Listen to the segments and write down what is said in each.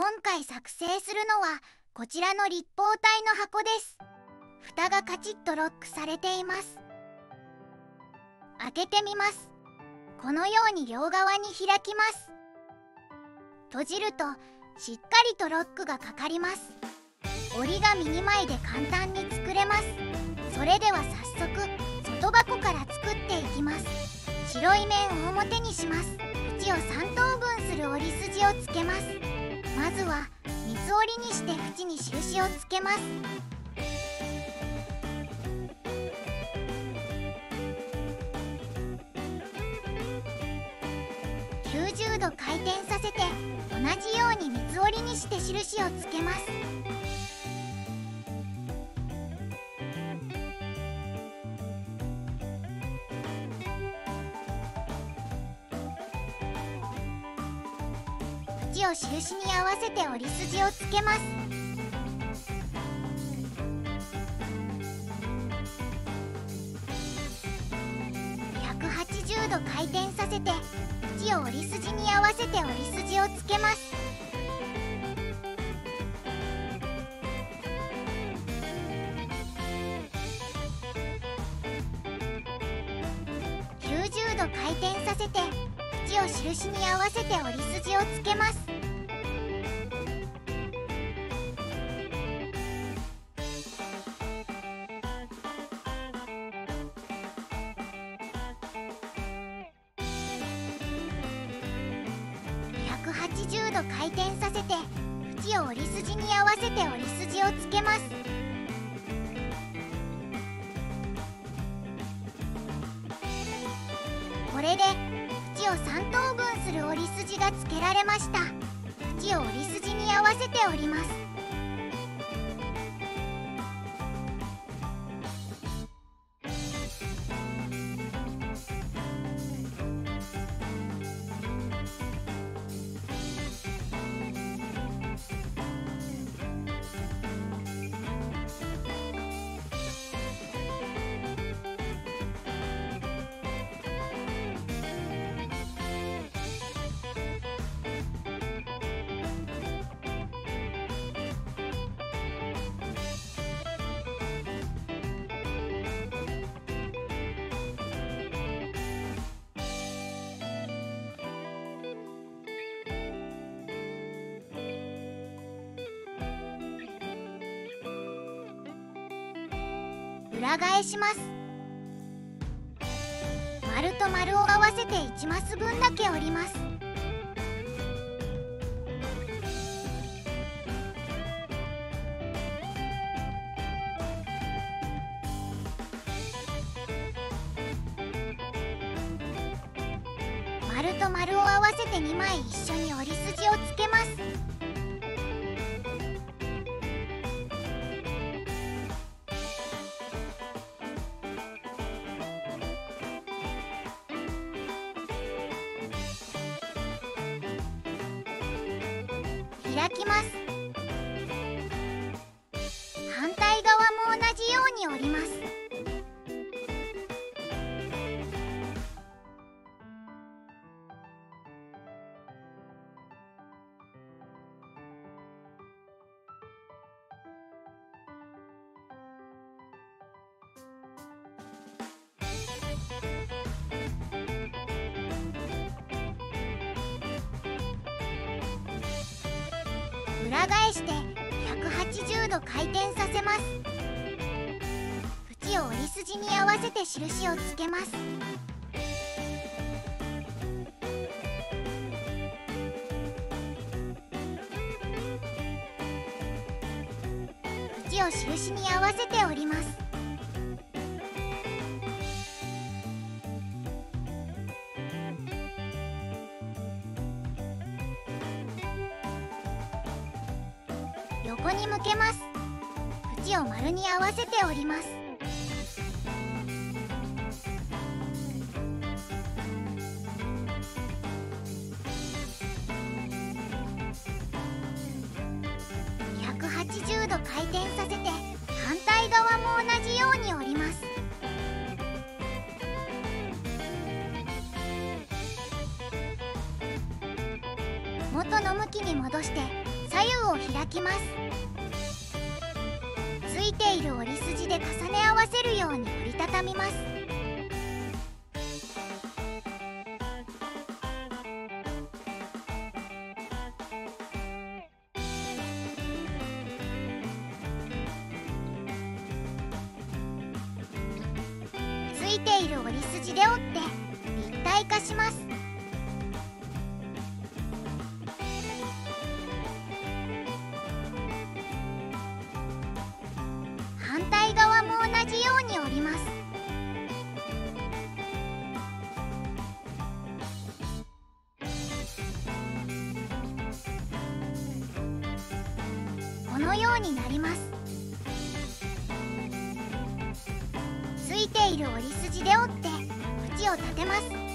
今回作成するのはこちらの立方体の箱です。蓋がカチッとロックされています。開けてみます。このように両側に開きます。閉じるとしっかりとロックがかかります。折り紙2枚で簡単に作れます。それでは早速外箱から作っていきます。白い面を表にします。縁を3等分する折り筋をつけます。まずは三つ折りにして縁に印をつけます。90度回転させて同じように三つ折りにして印をつけます。を印に合わせて折り筋をつけます。180度回転させて縁を折り筋に合わせて折り筋をつけます。90度回転させて縁を印に合わせて折り筋をつけます。180度回転させて縁を折り筋に合わせて折り筋をつけます。これで縁を3等分する折り筋がつけられました。縁を折り筋に合わせて折ります。裏返します。丸と丸を合わせて1マス分だけ折ります。丸と丸を合わせて2枚一緒に折り筋をつけます。に折ります。裏返して180度回転させます。縁を折り筋に合わせて印をつけます。を印に合わせて折ります。横に向けます。縁を丸に合わせて折ります。回転させて反対側も同じように折ります。元の向きに戻して左右を開きます。ついている折り筋で重ね合わせるように折りたたみます。じように折ります。このようになります。ついている折り筋で折って縁を立てます。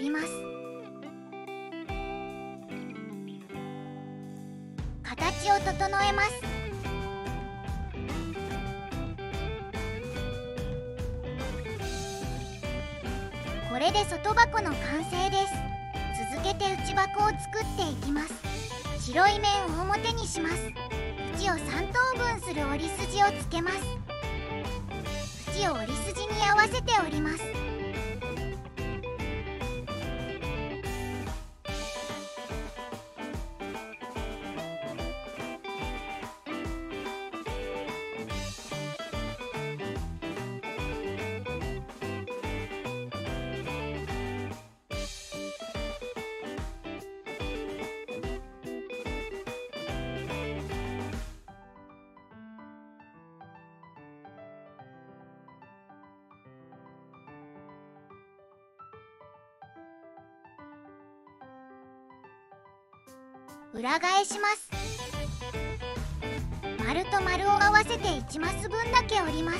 ります。形を整えます。これで外箱の完成です。続けて内箱を作っていきます。白い面を表にします。縁を3等分する折り筋をつけます。縁を折り筋に合わせて折ります。裏返します。丸と丸を合わせて1マス分だけ折ります。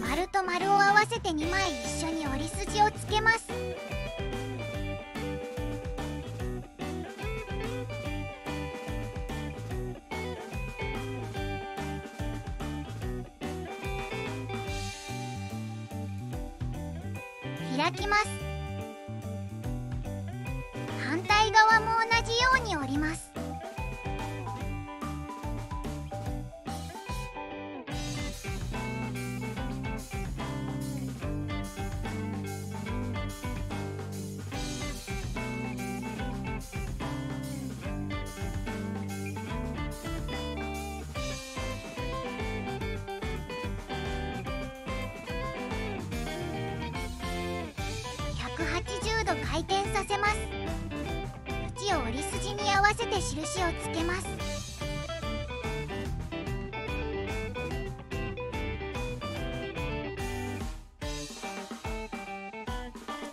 丸と丸を合わせて2枚一緒に折り筋をつけます。開きます。180度回転させます。縁を折り筋に合わせて印をつけます。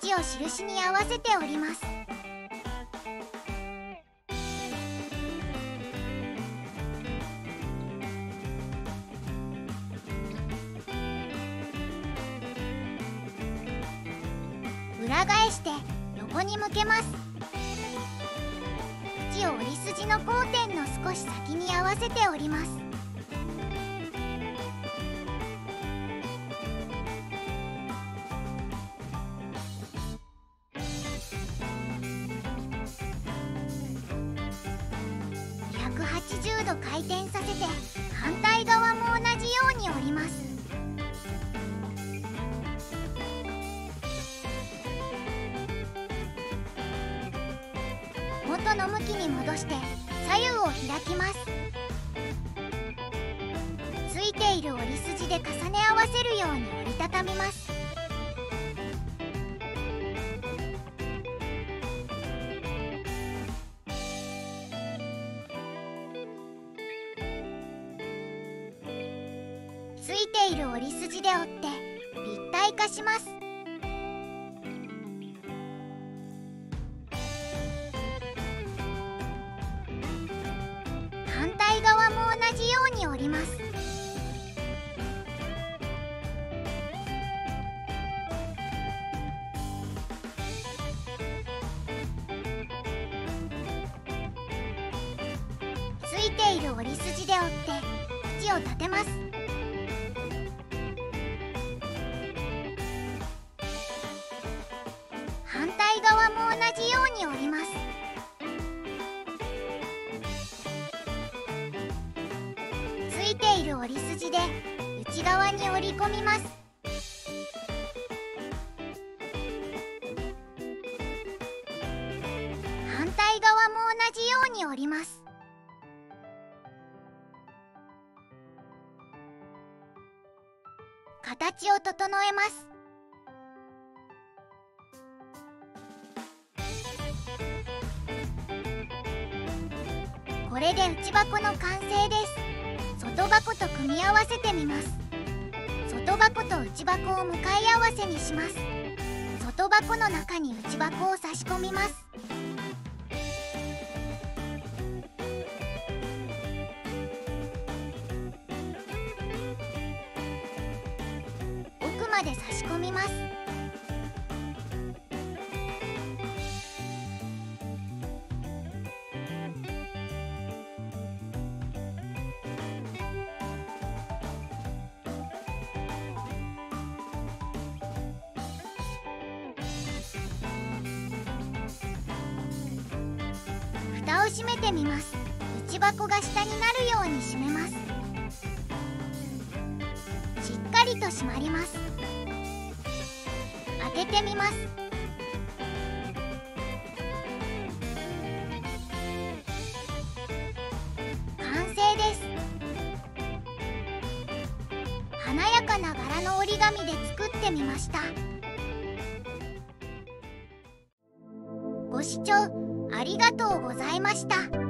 縁を印に合わせて折ります。裏返して横に向けます。縁を折り筋の交点の少し先に合わせて折ります。180度回転させて反対側も同じように折ります。元の向きに戻して左右を開きます。ついている折り筋で重ね合わせるように折りたたみます。ついている折り筋で折って立体化します。を立てます。反対側も同じように折ります。ついている折り筋で内側に折り込みます。形を整えます。これで内箱の完成です。外箱と組み合わせてみます。外箱と内箱を向かい合わせにします。外箱の中に内箱を差し込みます。まで差し込みます。蓋を閉めてみます。内箱が下になるように閉めます。しっかりと閉まります。てみます。完成です。華やかな柄の折り紙で作ってみました。ご視聴ありがとうございました。